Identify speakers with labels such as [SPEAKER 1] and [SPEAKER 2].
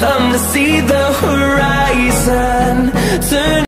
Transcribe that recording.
[SPEAKER 1] Come to see the horizon Turn